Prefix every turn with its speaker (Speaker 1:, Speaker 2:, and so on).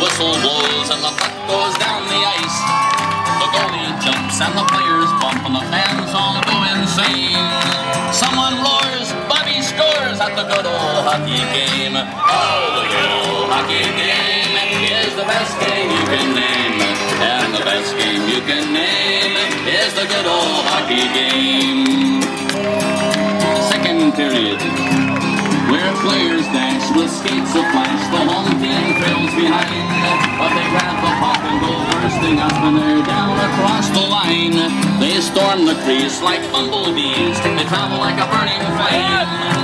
Speaker 1: whistle blows and the puck goes down the ice. The goalie jumps and the players bump and the fans all go insane. Someone roars, Bobby scores at the good old hockey game. Oh, the good old hockey game is the best game you can name. And the best game you can name is the good old hockey game. Second period players dash with skates of flash. The home team trails behind, but they grab the puck and go bursting up when they're down across the line. They storm the crease like bumblebees. They travel like a burning flame.